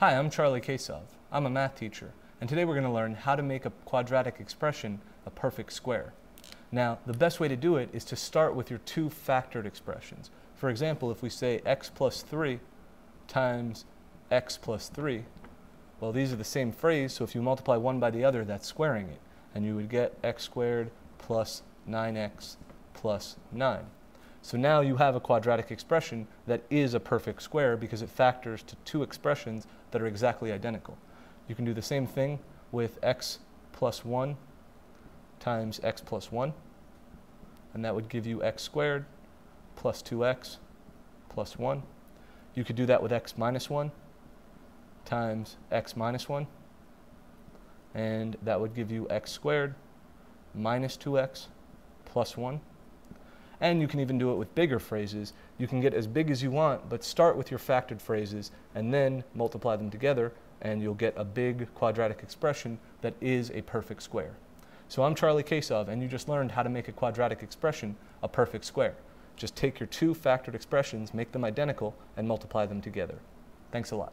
Hi, I'm Charlie Kasov. I'm a math teacher, and today we're going to learn how to make a quadratic expression a perfect square. Now, the best way to do it is to start with your two factored expressions. For example, if we say x plus 3 times x plus 3, well, these are the same phrase, so if you multiply one by the other, that's squaring it. And you would get x squared plus 9x plus 9. So now you have a quadratic expression that is a perfect square because it factors to two expressions that are exactly identical. You can do the same thing with x plus 1 times x plus 1, and that would give you x squared plus 2x plus 1. You could do that with x minus 1 times x minus 1, and that would give you x squared minus 2x plus 1. And you can even do it with bigger phrases. You can get as big as you want, but start with your factored phrases and then multiply them together, and you'll get a big quadratic expression that is a perfect square. So I'm Charlie Kasov, and you just learned how to make a quadratic expression a perfect square. Just take your two factored expressions, make them identical, and multiply them together. Thanks a lot.